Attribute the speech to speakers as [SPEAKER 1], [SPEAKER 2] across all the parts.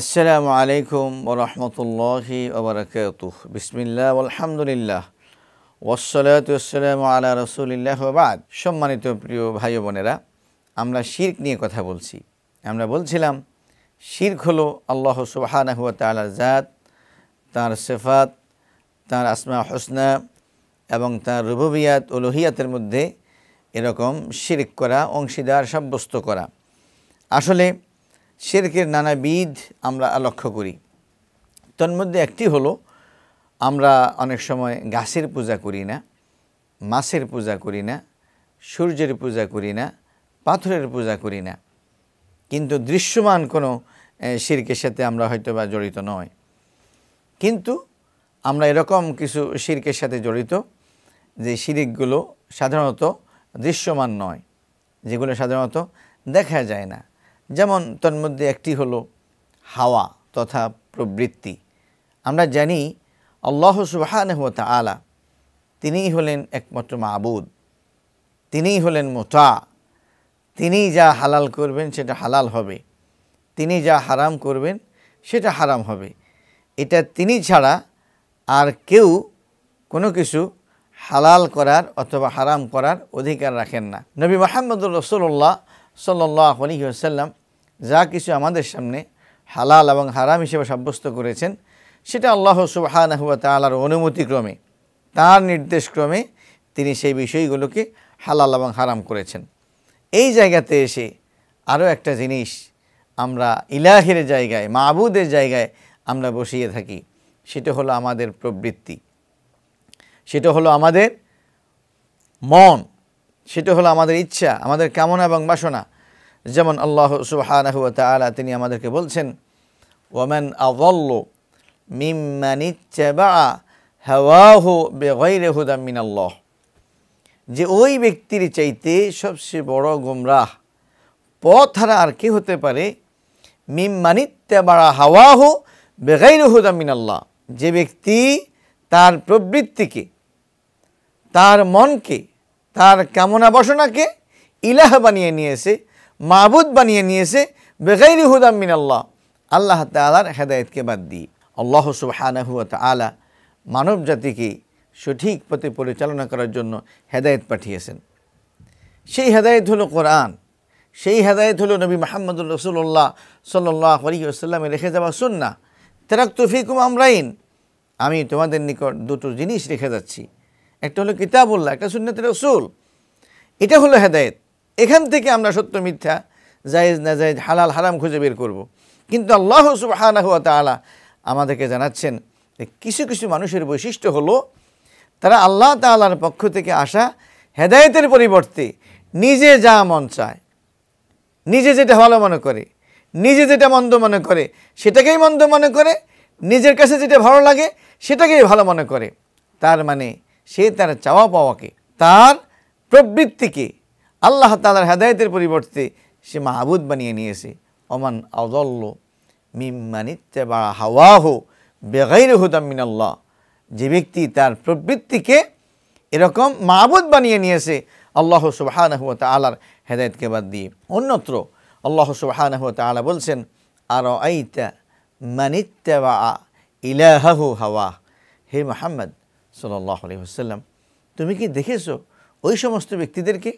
[SPEAKER 1] আসসালামু আলাইকুম ওরহমতুল্লাহি ওবরাকাতুহ বিসমিল্লাহ আলহামদুলিল্লাহ। ওসলাত ওসালাম আলা রসুলিল্লাহ বাদ। সম্মানিত প্রিয় ভাই বোনেরা, আমরা শির্ক নিয়ে কথা বলছি। আমরা বলছিলাম, শির্ক হলো আল্লাহ সুবাহানাহ তালার জাত, তার সেফাত, তার আসমা হোসনা এবং তার রুববিয়াত ও লোহিয়াতের মধ্যে এরকম শির্ক করা, অংশীদার সাব্যস্ত করা। আসলে শিরকের নানাবিধ আমরা লক্ষ্য করি। তন্মধ্যে একটি হলো, আমরা অনেক সময় গাছের পূজা করি না, মাছের পূজা করি না, সূর্যের পূজা করি না, পাথরের পূজা করি না। কিন্তু দৃশ্যমান কোনো শিরকের সাথে আমরা হয়তো বা জড়িত নয়। কিন্তু আমরা এরকম কিছু শিরকের সাথে জড়িত, যে শিরিকগুলো সাধারণত দৃশ্যমান নয়, যেগুলো সাধারণত দেখা যায় না। যেমন তন্মধ্যে একটি হলো হাওয়া তথা প্রবৃত্তি। আমরা জানি আল্লাহ সুবাহানহ আলা তিনিই হলেন একমাত্র মাবুদ, তিনিই হলেন মোটা তিনি যা হালাল করবেন সেটা হালাল হবে তিনি যা হারাম করবেন সেটা হারাম হবে। এটা তিনি ছাড়া আর কেউ কোনো কিছু হালাল করার অথবা হারাম করার অধিকার রাখেন না। নবী মাহমুদুর রসুল্লাহ সাল্লাহ আলী আসাল্লাম যা কিছু আমাদের সামনে হালাল এবং হারাম হিসেবে সাব্যস্ত করেছেন, সেটা আল্লাহ সুবাহানহুয়া তালার অনুমতিক্রমে, তার নির্দেশক্রমে তিনি সেই বিষয়গুলোকে হালাল এবং হারাম করেছেন। এই জায়গাতে এসে আরও একটা জিনিস আমরা ইলাহের জায়গায় মাহবুদের জায়গায় আমরা বসিয়ে থাকি, সেটা হলো আমাদের প্রবৃত্তি। সেটা হলো আমাদের মন। সেটা হলো আমাদের ইচ্ছা, আমাদের কামনা এবং বাসনা। যেমন আল্লাহ তালা তিনি আমাদেরকে বলছেন হাওয়াহু বেগৈরে হুদামিন আল্লাহ যে ওই ব্যক্তির চাইতে সবচেয়ে বড় গুমরাহ, পথ হারা আর কি হতে পারে? মিম্মানিত্যাবাড়া হাওয়াহু বেগাইর হুদামিন আল্লাহ যে ব্যক্তি তার প্রবৃত্তিকে, তার মনকে তার কামনা বাসনাকে ইলাহ বানিয়ে নিয়েছে মাহবুদ বানিয়ে নিয়েছে, বেগাইরি হুদামিন আল্লাহ আল্লাহ তালার হেদায়তকে বাদ দিয়ে। আল্লাহ সুবাহানাহু আলা মানব জাতিকে সঠিক পথে পরিচালনা করার জন্য হেদায়ত পাঠিয়েছেন। সেই হেদায়ত হলো কোরআন। সেই হেদায়ত হলো নবী মাহমুদুল রসুল্লাহ সাল্লাহ আলী আসাল্লামে রেখে যাওয়া সুন্না তেরাক তফিকুম আমরাইন। আমি তোমাদের নিকট দুটো জিনিস রেখে যাচ্ছি। একটা হলো কিতাবুল্লাহ, একটা সুন্নতের রসুল এটা হলো হেদায়ত। এখান থেকে আমরা সত্য মিথ্যা, জায়েজ না জায়েজ, হালাল, হারাম খুঁজে বের করব। কিন্তু আল্লাহ সুবাহানাহ তালা আমাদেরকে জানাচ্ছেন কিছু কিছু মানুষের বৈশিষ্ট্য হলো, তারা আল্লাহ তালার পক্ষ থেকে আসা হেদায়তের পরিবর্তে নিজে যা মন চায়, নিজে যেটা ভালো মনে করে, নিজে যেটা মন্দ মনে করে, সেটাকেই মন্দ মনে করে, নিজের কাছে যেটা ভালো লাগে, সেটাকেই ভালো মনে করে। তার মানে সে তার চাওয়া পাওয়াকে, তার প্রবৃত্তিকে আল্লাহ তালার হেদায়তের পরিবর্তে সে মাহবুদ বানিয়ে নিয়েছে। অমান আদল্ল মিম্মানিত্যে বা হাওয়াহ বেগাইর হুদামিন আল্লাহ যে ব্যক্তি তার প্রবৃত্তিকে এরকম মাহবুদ বানিয়ে নিয়েছে, আল্লাহ সুবাহানহ তালার হেদায়তকে বাদ দিয়ে। অন্যত্র আল্লাহ সুবাহানহ তালা বলছেন আর আইতা মানিত্যা বা ইলাহু হাওয়া হে মোহাম্মদ সাল্লাহ আলী আসাল্লাম তুমি কি দেখেছ ওই সমস্ত ব্যক্তিদেরকে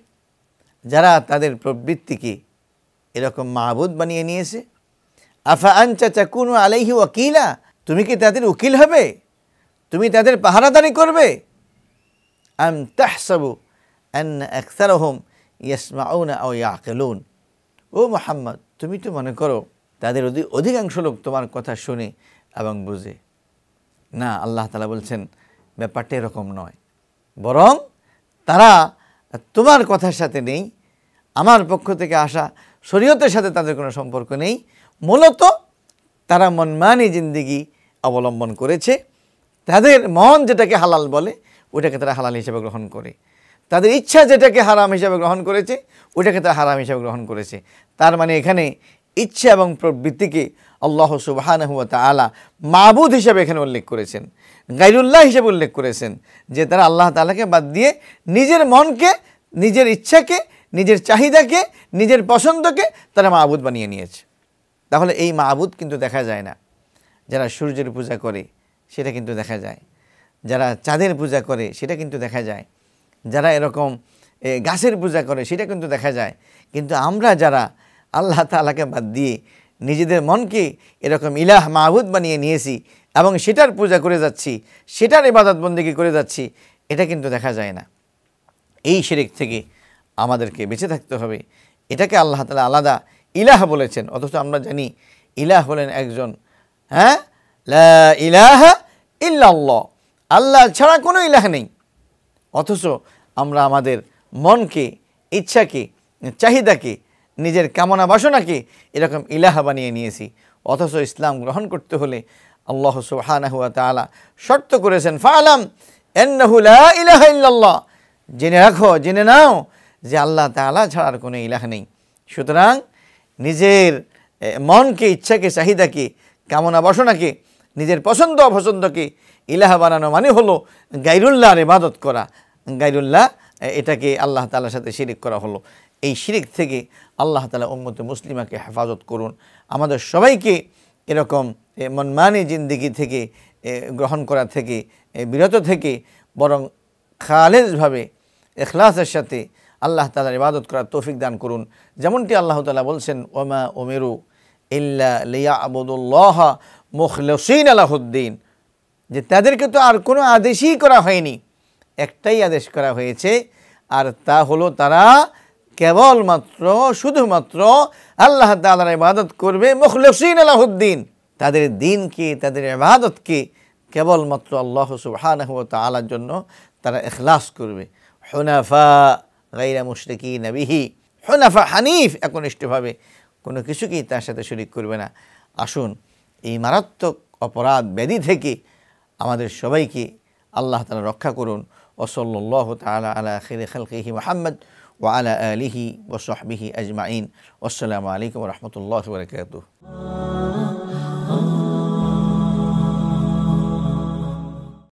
[SPEAKER 1] যারা তাদের প্রবৃত্তিকে এরকম মাহবুদ বানিয়ে নিয়েছে? আফা আনচা চাকুন আলাইহি ওকিলা তুমি কি তাদের উকিল হবে? তুমি তাদের পাহারাদারি করবে? আম তাহসাবু আন আকসারহম ইয়াসমাউনা ও ইয়াকেলুন। ও মোহাম্মদ, তুমি তো মনে করো তাদের অধিকাংশ লোক তোমার কথা শুনে এবং বুঝে। না, আল্লাহ তালা বলছেন ব্যাপারটা এরকম নয়। বরং তারা তোমার কথার সাথে নেই, আমার পক্ষ থেকে আসা শরীয়তের সাথে তাদের কোনো সম্পর্ক নেই। মূলত তারা মনমানি জিন্দিগি অবলম্বন করেছে। তাদের মন যেটাকে হালাল বলে ওটাকে তারা হালাল হিসেবে গ্রহণ করে। তাদের ইচ্ছা যেটাকে হারাম হিসাবে গ্রহণ করেছে ওটাকে তারা হারাম হিসাবে গ্রহণ করেছে। তার মানে এখানে ইচ্ছা এবং প্রবৃত্তিকে আল্লাহ সুবাহানহুয়া তালা মাবুদ হিসাবে এখানে উল্লেখ করেছেন, গাইরুল্লাহ হিসেবে উল্লেখ করেছেন যে তারা আল্লাহ তালাকে বাদ দিয়ে নিজের মনকে, নিজের ইচ্ছাকে, নিজের চাহিদাকে, নিজের পছন্দকে তারা মাহবুদ বানিয়ে নিয়েছে। তাহলে এই মাহবুদ কিন্তু দেখা যায় না। যারা সূর্যের পূজা করে, সেটা কিন্তু দেখা যায়। যারা চাঁদের পূজা করে, সেটা কিন্তু দেখা যায়। যারা এরকম গাছের পূজা করে, সেটা কিন্তু দেখা যায়। কিন্তু আমরা যারা আল্লাহ তালাকে বাদ দিয়ে নিজেদের মনকে এরকম ইলাহ মাহবুদ বানিয়ে নিয়েছি এবং সেটার পূজা করে যাচ্ছি, সেটার ইবাদত বন্দিকে করে যাচ্ছি, এটা কিন্তু দেখা যায় না। এই শিরিক থেকে আমাদেরকে বেঁচে থাকতে হবে। এটাকে আল্লাহ তালা আলাদা ইলাহ বলেছেন, অথচ আমরা জানি ইলাহ হলেন একজন হ্যাঁ? ইলাহা ইল্লাল্লাহ। আল্লাহ ছাড়া কোনো ইলাহ নেই। অথচ আমরা আমাদের মনকে, ইচ্ছাকে, চাহিদাকে নিজের কামনা বাসনাকে এরকম ইলাহা বানিয়ে নিয়েছি। অথচ ইসলাম গ্রহণ করতে হলে আল্লাহ সুবহানাহু ওয়া তাআলা শর্ত করেছেন, ফালাম এন্নাহু লা ইলাহা ইল্লাল্লাহ। জেনে রাখো, জেনে নাও যে আল্লাহ তাআলা ছাড়া আর কোনো ইলাহ নেই। সুতরাং নিজের মনকে, ইচ্ছাকে, চাহিদাকে, কামনা বাসনাকে, নিজের পছন্দ, অপছন্দকে ইলাহা বানানো মানে হলো গাইরুল্লাহর ইবাদত করা। গাইরুল্লাহ এটাকে আল্লাহ তালার সাথে শিরিক করা হলো। এই শিরিক থেকে আল্লাহ তাআলা উম্মতে মুসলিমাকে হেফাজত করুন। আমাদের সবাইকে এরকম মনমানি জিন্দিগি থেকে গ্রহণ করা থেকে বিরত থেকে, বরং খালেজভাবে, এখলাসের সাথে আল্লাহ তালার ইবাদত করার তৌফিক দান করুন। যেমনটি আল্লাহ তালা বলছেন, ওমা ওমেরু ইল্লা লিয়া আবুদুল্লাহ মুখলসিন আলাহুদ্দিন যে তাদেরকে তো আর কোনো আদেশই করা হয়নি। একটাই আদেশ করা হয়েছে, আর তা হলো তারা কেবলমাত্র, শুধুমাত্র আল্লাহ তালার ইবাদত করবে মুখলসিন আলাহুদ্দিন তাদের দিনকে তাদের ইবাদতকে কেবলমাত্র আল্লাহ সুবহানাহু ওয়া তাআলার জন্য তারা এখলাস করবে। হুনাফা গাইরা মুশরিকি নবিহি হুনাফা হানিফ একনিষ্ঠভাবে। কোনো কিছুকেই তার সাথে শরিক করবে না। আসুন, এই মারাত্মক অপরাধ ব্যাধি থেকে আমাদের সবাইকে আল্লাহ তালা রক্ষা করুন। ওসল্লাহ তালা আলা খির খালকিহি মোহাম্মদ وعلى آله وصحبه أجمعين. والسلام عليكم ورحمة الله وبركاته.